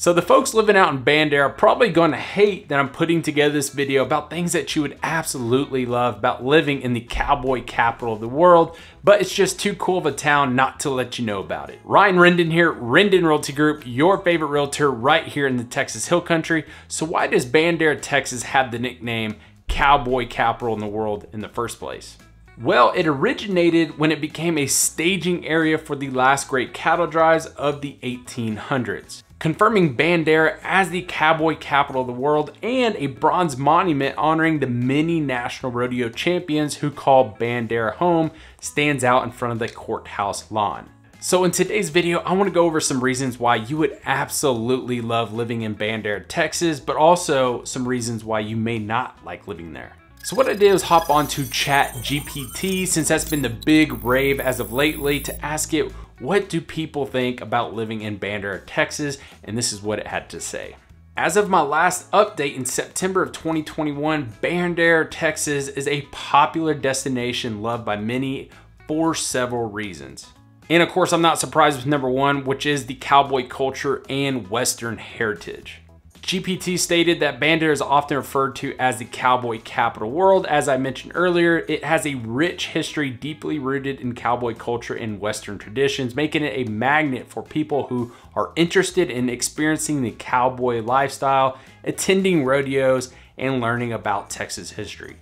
So the folks living out in Bandera are probably going to hate that I'm putting together this video about things that you would absolutely love about living in the cowboy capital of the world, but it's just too cool of a town not to let you know about it. Ryan Rendon here, Rendon Realty Group, your favorite realtor right here in the Texas Hill Country. So why does Bandera, Texas have the nickname cowboy capital in the world in the first place? Well, it originated when it became a staging area for the last great cattle drives of the 1800s confirming Bandera as the cowboy capital of the world and a bronze monument honoring the many national rodeo champions who call Bandera home stands out in front of the courthouse lawn. So in today's video, I wanna go over some reasons why you would absolutely love living in Bandera, Texas, but also some reasons why you may not like living there. So what I did was hop onto Chat GPT since that's been the big rave as of lately to ask it what do people think about living in Bandera, Texas? And this is what it had to say. As of my last update in September of 2021, Bandera, Texas is a popular destination loved by many for several reasons. And of course, I'm not surprised with number one, which is the cowboy culture and Western heritage. GPT stated that Bandera is often referred to as the cowboy capital world. As I mentioned earlier, it has a rich history deeply rooted in cowboy culture and Western traditions, making it a magnet for people who are interested in experiencing the cowboy lifestyle, attending rodeos, and learning about Texas history.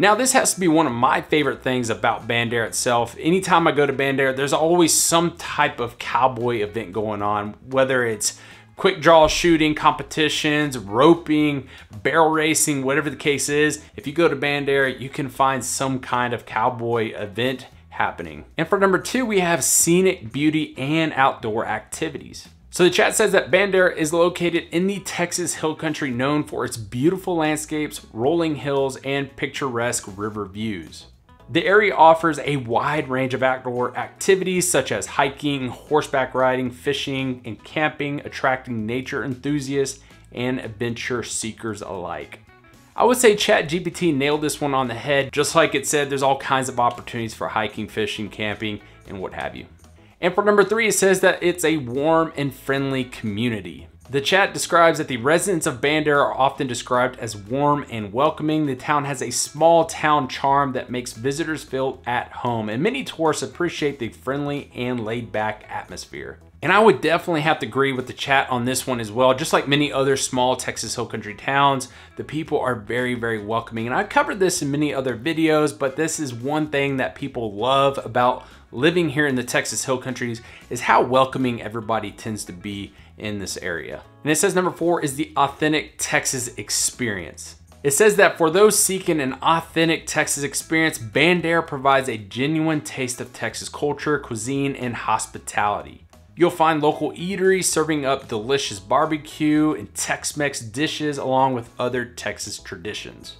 Now, this has to be one of my favorite things about Bandera itself. Anytime I go to Bandera, there's always some type of cowboy event going on, whether it's quick draw shooting competitions, roping, barrel racing, whatever the case is. If you go to Bandera, you can find some kind of cowboy event happening. And for number two, we have scenic beauty and outdoor activities. So the chat says that Bandera is located in the Texas Hill Country known for its beautiful landscapes, rolling hills, and picturesque river views. The area offers a wide range of outdoor activities such as hiking, horseback riding, fishing, and camping, attracting nature enthusiasts and adventure seekers alike. I would say ChatGPT nailed this one on the head. Just like it said, there's all kinds of opportunities for hiking, fishing, camping, and what have you. And for number three, it says that it's a warm and friendly community. The chat describes that the residents of Bandera are often described as warm and welcoming. The town has a small town charm that makes visitors feel at home, and many tourists appreciate the friendly and laid back atmosphere. And I would definitely have to agree with the chat on this one as well. Just like many other small Texas Hill Country towns, the people are very, very welcoming. And I've covered this in many other videos, but this is one thing that people love about living here in the Texas Hill Countries is how welcoming everybody tends to be in this area. And it says number four is the authentic Texas experience. It says that for those seeking an authentic Texas experience, Bandera provides a genuine taste of Texas culture, cuisine, and hospitality. You'll find local eateries serving up delicious barbecue and Tex-Mex dishes along with other Texas traditions.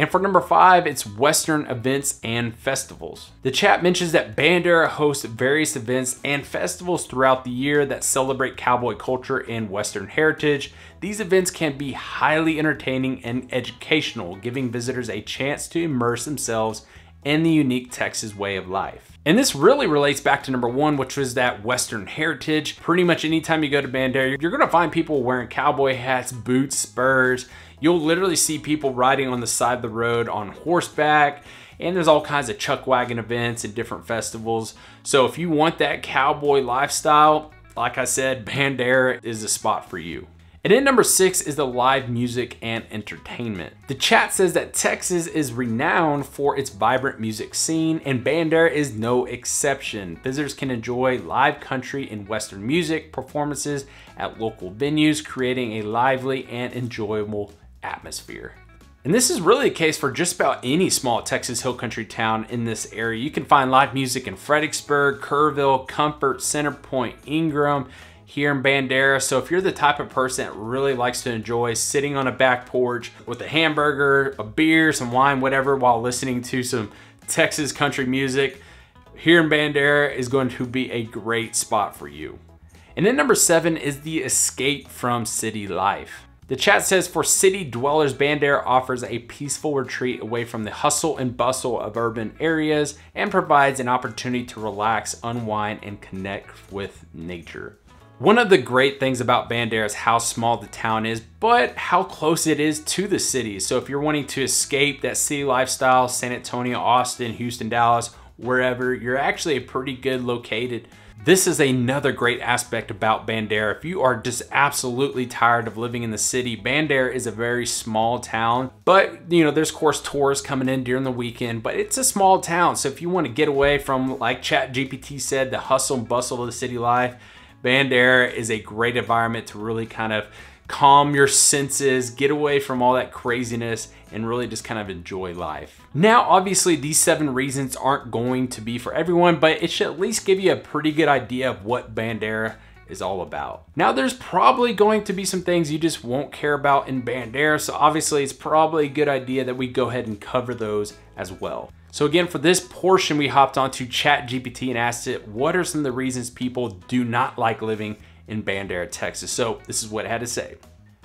And for number five, it's Western events and festivals. The chat mentions that Bandera hosts various events and festivals throughout the year that celebrate cowboy culture and Western heritage. These events can be highly entertaining and educational, giving visitors a chance to immerse themselves in the unique Texas way of life. And this really relates back to number one, which was that Western heritage. Pretty much anytime you go to Bandera, you're gonna find people wearing cowboy hats, boots, spurs, You'll literally see people riding on the side of the road on horseback, and there's all kinds of chuck wagon events and different festivals. So if you want that cowboy lifestyle, like I said, Bandera is the spot for you. And then number six is the live music and entertainment. The chat says that Texas is renowned for its vibrant music scene and Bandera is no exception. Visitors can enjoy live country and western music performances at local venues, creating a lively and enjoyable atmosphere. And this is really the case for just about any small Texas Hill Country town in this area. You can find live music in Fredericksburg, Kerrville, Comfort, Centerpoint, Ingram, here in Bandera. So if you're the type of person that really likes to enjoy sitting on a back porch with a hamburger, a beer, some wine, whatever, while listening to some Texas country music, here in Bandera is going to be a great spot for you. And then number seven is the escape from city life. The chat says for city dwellers, Bandera offers a peaceful retreat away from the hustle and bustle of urban areas and provides an opportunity to relax, unwind, and connect with nature. One of the great things about Bandera is how small the town is, but how close it is to the city. So if you're wanting to escape that city lifestyle, San Antonio, Austin, Houston, Dallas, wherever, you're actually a pretty good located. This is another great aspect about Bandera. If you are just absolutely tired of living in the city, Bandera is a very small town, but you know, there's of course tourists coming in during the weekend, but it's a small town. So if you want to get away from, like ChatGPT said, the hustle and bustle of the city life, Bandera is a great environment to really kind of calm your senses, get away from all that craziness, and really just kind of enjoy life. Now, obviously, these seven reasons aren't going to be for everyone, but it should at least give you a pretty good idea of what Bandera is all about. Now, there's probably going to be some things you just won't care about in Bandera, so obviously it's probably a good idea that we go ahead and cover those as well. So again, for this portion, we hopped onto ChatGPT and asked it, what are some of the reasons people do not like living in Bandera, Texas? So this is what it had to say.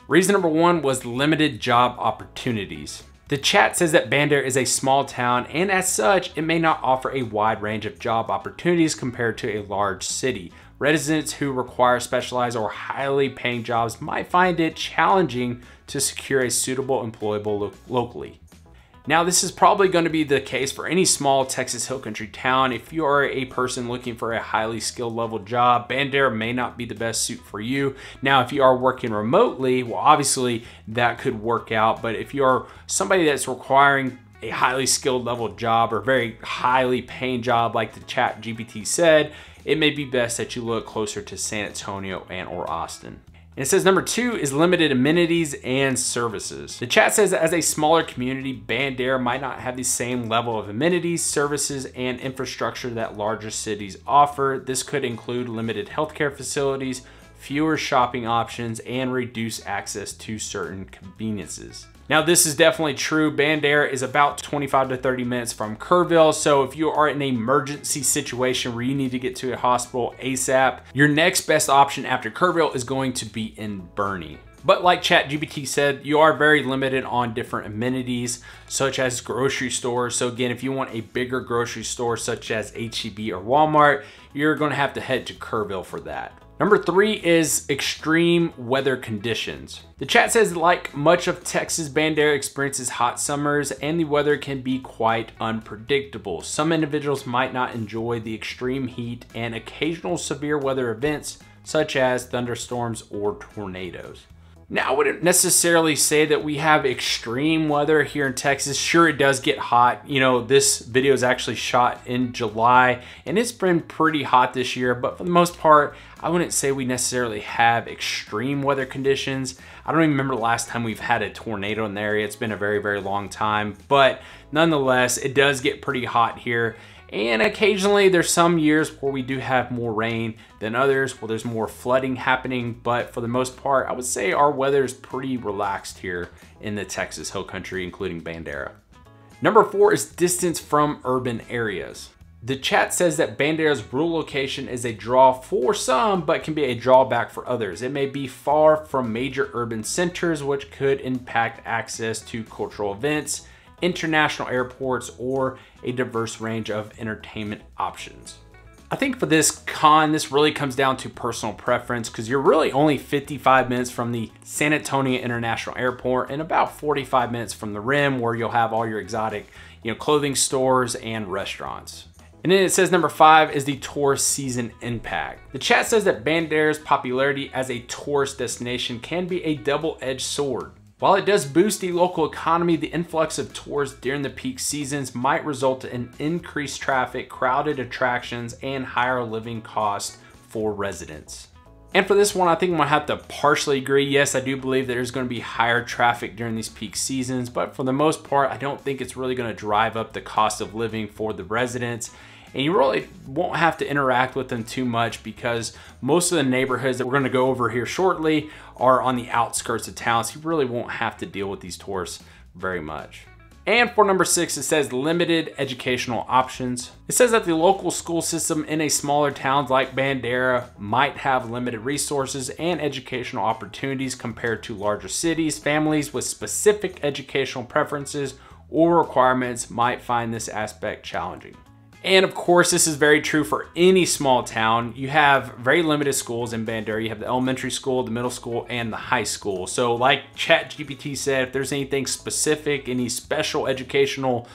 Reason number one was limited job opportunities. The chat says that Bandera is a small town and as such, it may not offer a wide range of job opportunities compared to a large city. Residents who require specialized or highly paying jobs might find it challenging to secure a suitable employable lo locally. Now, this is probably going to be the case for any small Texas Hill Country town. If you are a person looking for a highly skilled level job, Bandera may not be the best suit for you. Now, if you are working remotely, well, obviously that could work out. But if you are somebody that's requiring a highly skilled level job or very highly paying job like the chat GPT said, it may be best that you look closer to San Antonio and or Austin. And it says number two is limited amenities and services. The chat says as a smaller community, Bandera might not have the same level of amenities, services, and infrastructure that larger cities offer. This could include limited healthcare facilities, fewer shopping options, and reduced access to certain conveniences. Now this is definitely true. Bandera is about 25 to 30 minutes from Kerrville. So if you are in an emergency situation where you need to get to a hospital ASAP, your next best option after Kerrville is going to be in Boerne. But like ChatGPT said, you are very limited on different amenities such as grocery stores. So again, if you want a bigger grocery store such as HEB or Walmart, you're gonna have to head to Kerrville for that. Number three is extreme weather conditions. The chat says like much of Texas, Bandera experiences hot summers and the weather can be quite unpredictable. Some individuals might not enjoy the extreme heat and occasional severe weather events such as thunderstorms or tornadoes. Now, I wouldn't necessarily say that we have extreme weather here in Texas. Sure, it does get hot. You know, this video is actually shot in July and it's been pretty hot this year, but for the most part, I wouldn't say we necessarily have extreme weather conditions. I don't even remember the last time we've had a tornado in the area. It's been a very, very long time, but nonetheless, it does get pretty hot here. And occasionally there's some years where we do have more rain than others, where there's more flooding happening. But for the most part, I would say our weather is pretty relaxed here in the Texas Hill Country, including Bandera. Number four is distance from urban areas. The chat says that Bandera's rural location is a draw for some, but can be a drawback for others. It may be far from major urban centers, which could impact access to cultural events, international airports, or a diverse range of entertainment options. I think for this con, this really comes down to personal preference because you're really only 55 minutes from the San Antonio International Airport and about 45 minutes from the rim where you'll have all your exotic you know, clothing stores and restaurants. And then it says number five is the tourist season impact. The chat says that Bandera's popularity as a tourist destination can be a double-edged sword. While it does boost the local economy, the influx of tourists during the peak seasons might result in increased traffic, crowded attractions, and higher living costs for residents. And for this one, I think I'm gonna have to partially agree. Yes, I do believe there's gonna be higher traffic during these peak seasons, but for the most part, I don't think it's really gonna drive up the cost of living for the residents and you really won't have to interact with them too much because most of the neighborhoods that we're gonna go over here shortly are on the outskirts of town, so you really won't have to deal with these tourists very much. And for number six, it says limited educational options. It says that the local school system in a smaller towns like Bandera might have limited resources and educational opportunities compared to larger cities. Families with specific educational preferences or requirements might find this aspect challenging. And of course, this is very true for any small town. You have very limited schools in Bandera. You have the elementary school, the middle school, and the high school. So like ChatGPT said, if there's anything specific, any special educational,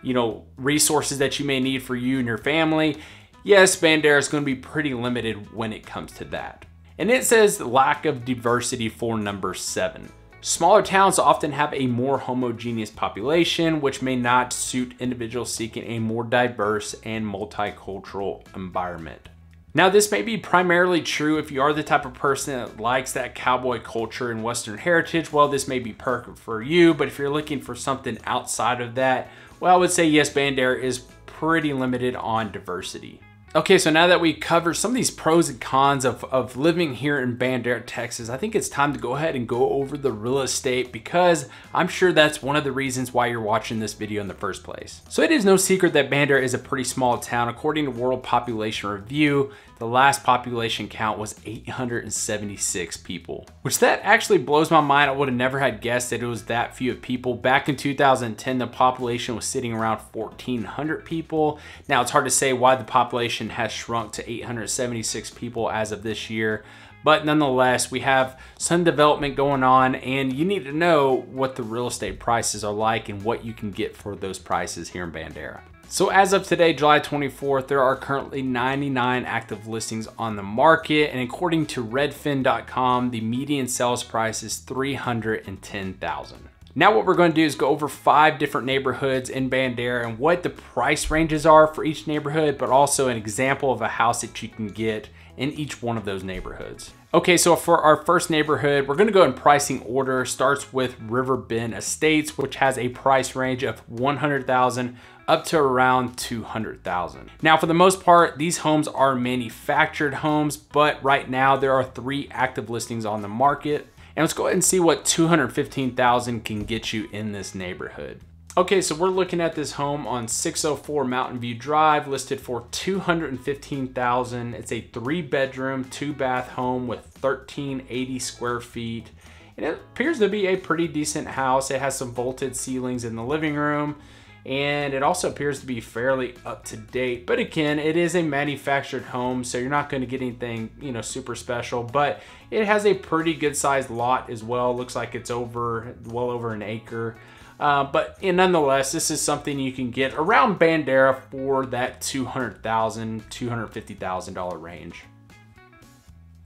you know, resources that you may need for you and your family, yes, Bandera is going to be pretty limited when it comes to that. And it says lack of diversity for number seven. Smaller towns often have a more homogeneous population, which may not suit individuals seeking a more diverse and multicultural environment. Now, this may be primarily true if you are the type of person that likes that cowboy culture and Western heritage. Well, this may be perfect for you, but if you're looking for something outside of that, well, I would say yes, Bandera is pretty limited on diversity. Okay, so now that we covered some of these pros and cons of, of living here in Bandera, Texas, I think it's time to go ahead and go over the real estate because I'm sure that's one of the reasons why you're watching this video in the first place. So it is no secret that Bandera is a pretty small town. According to World Population Review, the last population count was 876 people, which that actually blows my mind. I would have never had guessed that it was that few of people. Back in 2010, the population was sitting around 1,400 people. Now it's hard to say why the population has shrunk to 876 people as of this year. But nonetheless, we have some development going on and you need to know what the real estate prices are like and what you can get for those prices here in Bandera. So as of today, July 24th, there are currently 99 active listings on the market. And according to redfin.com, the median sales price is 310,000. Now what we're going to do is go over five different neighborhoods in Bandera and what the price ranges are for each neighborhood, but also an example of a house that you can get in each one of those neighborhoods. Okay, so for our first neighborhood, we're gonna go in pricing order. Starts with River Bend Estates, which has a price range of 100,000 up to around 200,000. Now, for the most part, these homes are manufactured homes, but right now there are three active listings on the market. And let's go ahead and see what 215,000 can get you in this neighborhood. Okay, so we're looking at this home on 604 Mountain View Drive, listed for 215,000. It's a three bedroom, two bath home with 1380 square feet. And it appears to be a pretty decent house. It has some vaulted ceilings in the living room and it also appears to be fairly up to date. But again, it is a manufactured home, so you're not going to get anything, you know, super special, but it has a pretty good sized lot as well. Looks like it's over, well over an acre. Uh, but nonetheless, this is something you can get around Bandera for that $200,000, $250,000 range.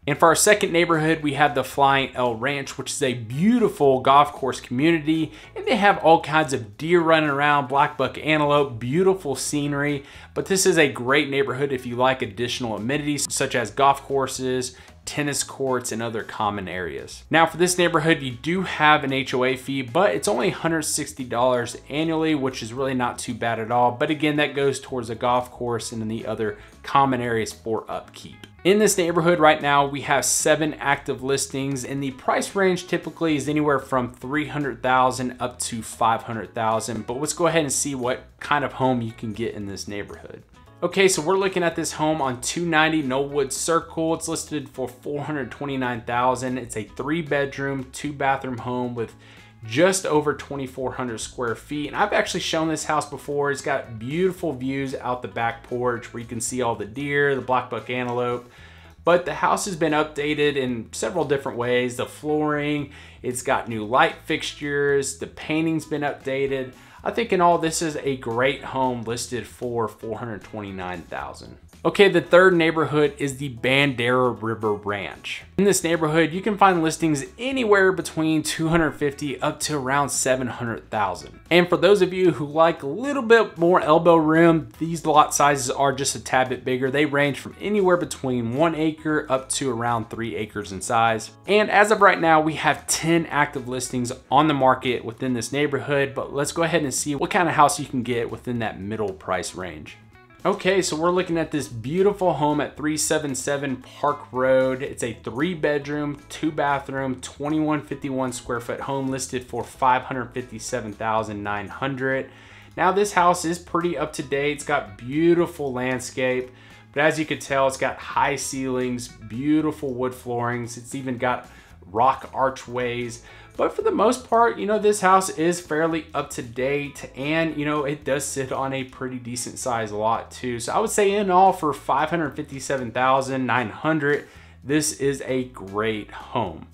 And for our second neighborhood, we have the Flying L Ranch, which is a beautiful golf course community. And they have all kinds of deer running around, black buck antelope, beautiful scenery. But this is a great neighborhood if you like additional amenities such as golf courses, tennis courts, and other common areas. Now for this neighborhood, you do have an HOA fee, but it's only $160 annually, which is really not too bad at all. But again, that goes towards a golf course and then the other common areas for upkeep. In this neighborhood right now, we have seven active listings and the price range typically is anywhere from 300,000 up to 500,000. But let's go ahead and see what kind of home you can get in this neighborhood. Okay, so we're looking at this home on 290 Knollwood Circle. It's listed for 429,000. It's a three bedroom, two bathroom home with just over 2,400 square feet. And I've actually shown this house before. It's got beautiful views out the back porch where you can see all the deer, the black buck antelope. But the house has been updated in several different ways. The flooring, it's got new light fixtures, the painting's been updated. I think in all this is a great home listed for 429,000. Okay, the third neighborhood is the Bandera River Ranch. In this neighborhood, you can find listings anywhere between 250 up to around 700,000. And for those of you who like a little bit more elbow room, these lot sizes are just a tad bit bigger. They range from anywhere between one acre up to around three acres in size. And as of right now, we have 10 active listings on the market within this neighborhood, but let's go ahead and see what kind of house you can get within that middle price range. Okay, so we're looking at this beautiful home at 377 Park Road. It's a three bedroom, two bathroom, 2151 square foot home listed for 557,900. Now this house is pretty up to date. It's got beautiful landscape, but as you can tell, it's got high ceilings, beautiful wood floorings. It's even got rock archways. But for the most part, you know, this house is fairly up to date and, you know, it does sit on a pretty decent size lot too. So I would say in all for 557,900, this is a great home.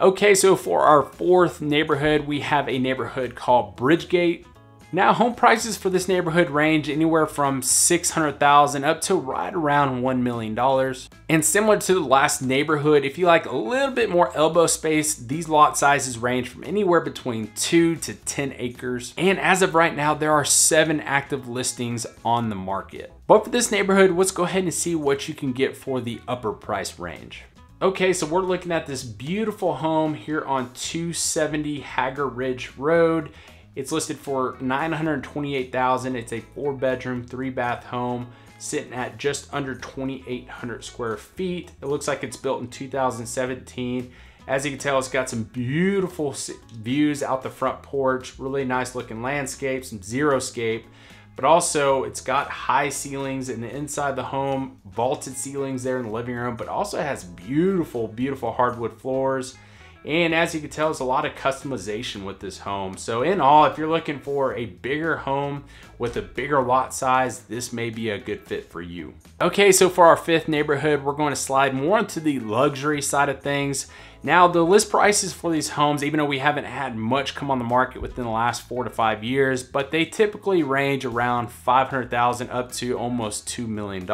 Okay, so for our fourth neighborhood, we have a neighborhood called Bridgegate. Now, home prices for this neighborhood range anywhere from 600,000 up to right around $1 million. And similar to the last neighborhood, if you like a little bit more elbow space, these lot sizes range from anywhere between 2 to 10 acres. And as of right now, there are seven active listings on the market. But for this neighborhood, let's go ahead and see what you can get for the upper price range. Okay, so we're looking at this beautiful home here on 270 Hager Ridge Road. It's listed for 928,000. It's a four bedroom, three bath home sitting at just under 2,800 square feet. It looks like it's built in 2017. As you can tell, it's got some beautiful views out the front porch, really nice looking landscape, some xeriscape, but also it's got high ceilings in the inside the home, vaulted ceilings there in the living room, but also has beautiful, beautiful hardwood floors. And as you can tell, there's a lot of customization with this home. So in all, if you're looking for a bigger home with a bigger lot size, this may be a good fit for you. Okay, so for our fifth neighborhood, we're going to slide more into the luxury side of things. Now, the list prices for these homes, even though we haven't had much come on the market within the last four to five years, but they typically range around 500,000 up to almost $2 million.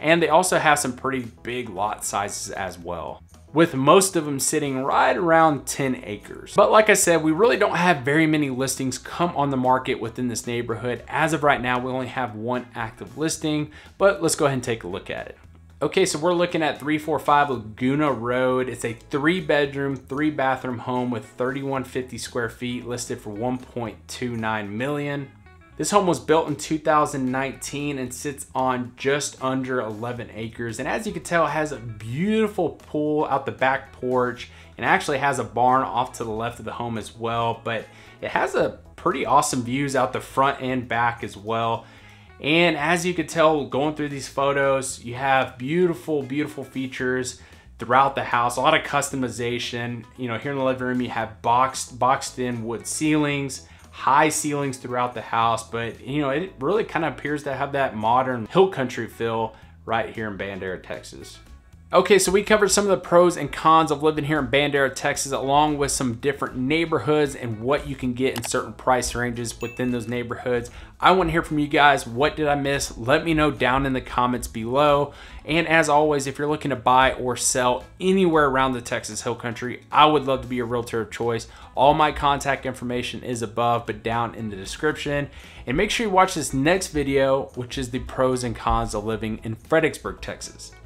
And they also have some pretty big lot sizes as well with most of them sitting right around 10 acres. But like I said, we really don't have very many listings come on the market within this neighborhood. As of right now, we only have one active listing, but let's go ahead and take a look at it. Okay, so we're looking at 345 Laguna Road. It's a three bedroom, three bathroom home with 3150 square feet listed for 1.29 million. This home was built in 2019 and sits on just under 11 acres. And as you can tell, it has a beautiful pool out the back porch and actually has a barn off to the left of the home as well. But it has a pretty awesome views out the front and back as well. And as you can tell, going through these photos, you have beautiful, beautiful features throughout the house. A lot of customization. You know, here in the living room, you have boxed, boxed in wood ceilings high ceilings throughout the house, but you know, it really kind of appears to have that modern hill country feel right here in Bandera, Texas. Okay, so we covered some of the pros and cons of living here in Bandera, Texas, along with some different neighborhoods and what you can get in certain price ranges within those neighborhoods. I want to hear from you guys. What did I miss? Let me know down in the comments below. And as always, if you're looking to buy or sell anywhere around the Texas Hill Country, I would love to be a realtor of choice. All my contact information is above, but down in the description. And make sure you watch this next video, which is the pros and cons of living in Fredericksburg, Texas.